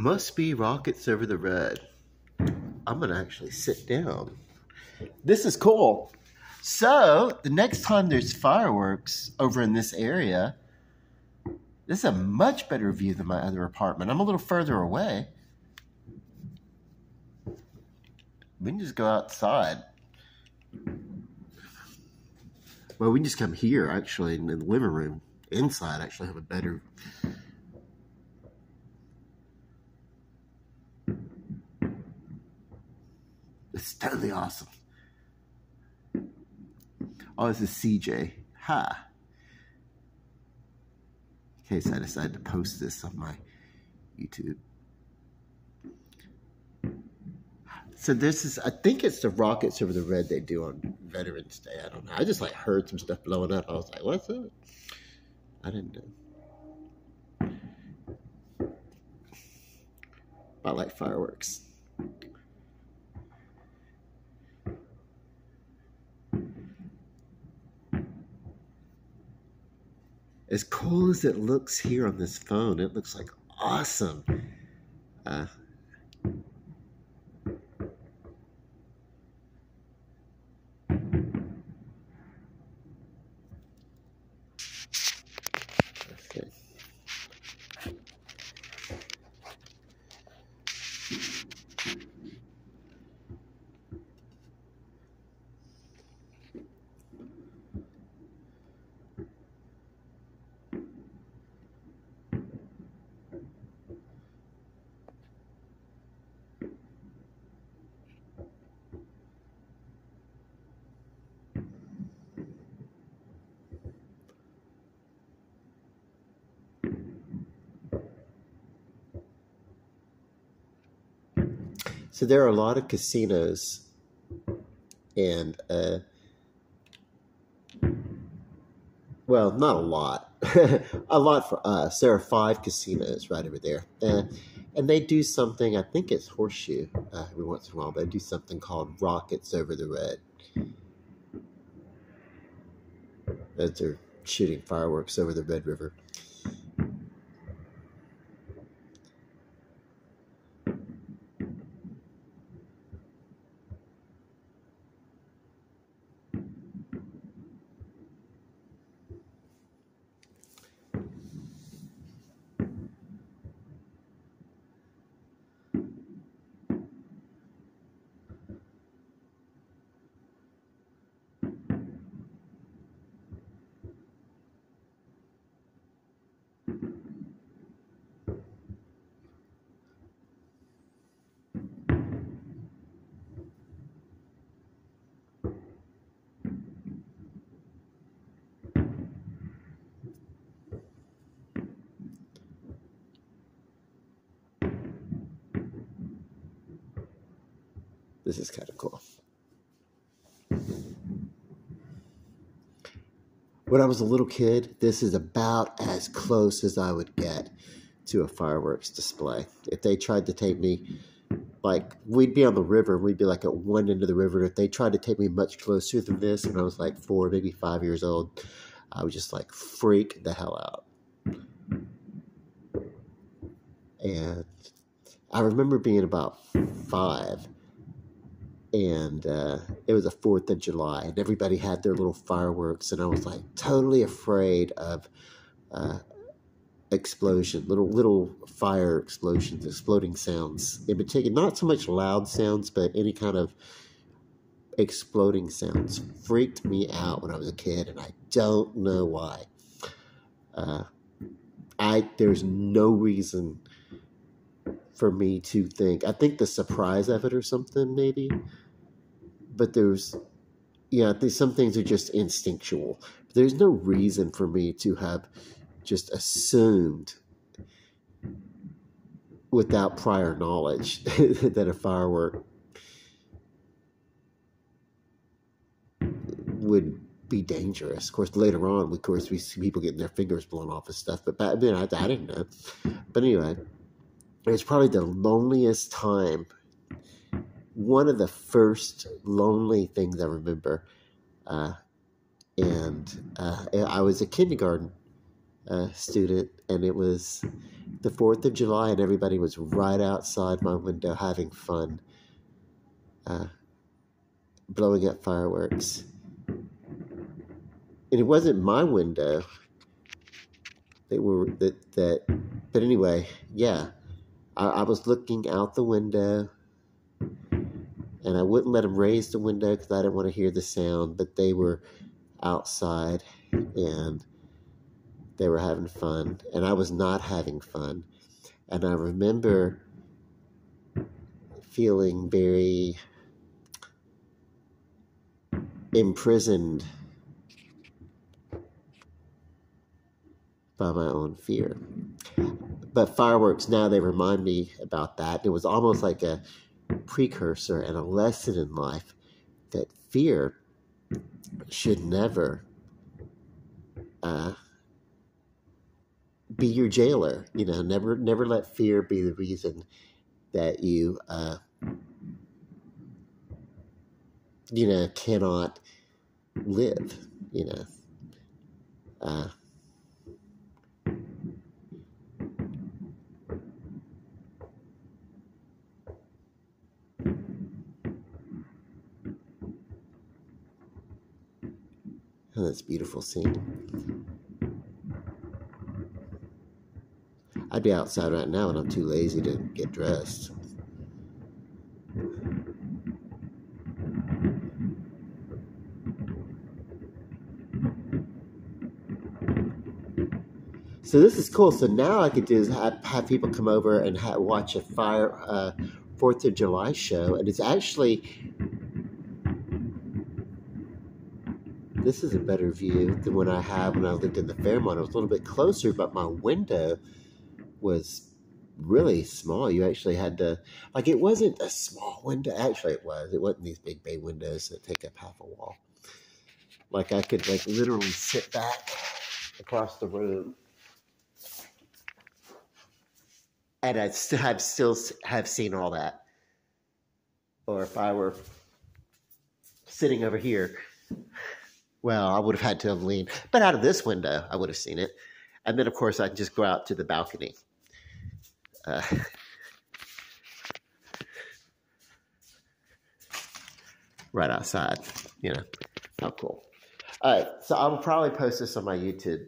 Must be rockets over the red. I'm gonna actually sit down. This is cool. So the next time there's fireworks over in this area, this is a much better view than my other apartment. I'm a little further away. We can just go outside. Well, we can just come here, actually, in the living room. Inside, actually, have a better. It's totally awesome. Oh, this is CJ. Ha. In case I decide to post this on my YouTube. So this is, I think it's the rockets over the red they do on Veterans Day. I don't know. I just like heard some stuff blowing up. I was like, what's that? I didn't know. I like fireworks. As cool as it looks here on this phone, it looks like awesome. Uh, So there are a lot of casinos, and uh, well, not a lot, a lot for us. There are five casinos right over there, uh, and they do something. I think it's Horseshoe uh, every once in a while. They do something called Rockets Over the Red. As they're shooting fireworks over the Red River. This is kind of cool. When I was a little kid, this is about as close as I would get to a fireworks display. If they tried to take me, like, we'd be on the river, we'd be like at one end of the river. If they tried to take me much closer than this, when I was like four, maybe five years old, I would just like freak the hell out. And I remember being about five and uh, it was the Fourth of July, and everybody had their little fireworks, and I was like totally afraid of uh, explosion, little little fire explosions, exploding sounds. In particular, not so much loud sounds, but any kind of exploding sounds freaked me out when I was a kid, and I don't know why. Uh, I there's no reason for me to think. I think the surprise of it or something, maybe. But there's, yeah, there's some things are just instinctual. There's no reason for me to have just assumed without prior knowledge that a firework would be dangerous. Of course, later on, of course, we see people getting their fingers blown off and stuff. But back then, I, I didn't know. But anyway, it was probably the loneliest time. One of the first lonely things I remember. Uh, and uh, I was a kindergarten uh, student, and it was the 4th of July, and everybody was right outside my window having fun, uh, blowing up fireworks. And it wasn't my window. They were that that, but anyway, yeah. I, I was looking out the window, and I wouldn't let them raise the window because I didn't want to hear the sound. But they were outside, and they were having fun, and I was not having fun. And I remember feeling very imprisoned by my own fear. But fireworks now they remind me about that. It was almost like a precursor and a lesson in life that fear should never uh, be your jailer. You know, never never let fear be the reason that you uh, you know cannot live. You know. Uh, Oh, that's beautiful scene. I'd be outside right now and I'm too lazy to get dressed. So this is cool. So now I could do is have, have people come over and watch a fire uh, Fourth of July show, and it's actually this is a better view than what I had when I lived in the Fairmont. It was a little bit closer, but my window was really small. You actually had to, like, it wasn't a small window. Actually, it was. It wasn't these big bay windows that take up half a wall. Like, I could, like, literally sit back across the room. And I'd st- have still have seen all that. Or if I were sitting over here, well, I would have had to have leaned. But out of this window, I would have seen it. And then, of course, I can just go out to the balcony uh, right outside. You know, how cool. All right, so I'll probably post this on my YouTube